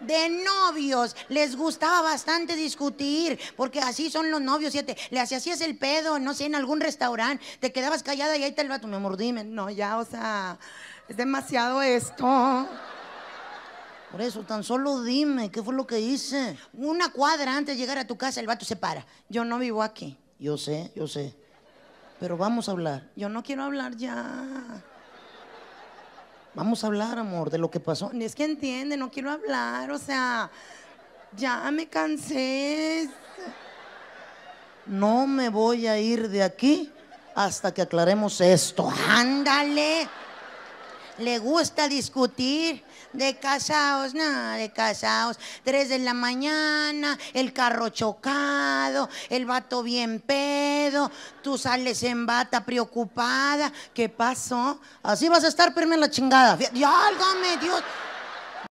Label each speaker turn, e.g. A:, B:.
A: De novios, les gustaba bastante discutir, porque así son los novios, siete. Le hacías el pedo, no sé, en algún restaurante, te quedabas callada y ahí te el vato, me mordíme. No, ya, o sea, es demasiado esto. Por eso, tan solo dime, ¿qué fue lo que hice? Una cuadra antes de llegar a tu casa, el vato se para. Yo no vivo aquí. Yo sé, yo sé. Pero vamos a hablar. Yo no quiero hablar ya. Vamos a hablar, amor, de lo que pasó. Es que entiende, no quiero hablar, o sea, ya me cansé. No me voy a ir de aquí hasta que aclaremos esto. Ándale. Le gusta discutir. De casados, nada, de casados. Tres de la mañana, el carro chocado, el vato bien pedo, tú sales en bata preocupada. ¿Qué pasó? Así vas a estar, perme la chingada. Válgame, Dios.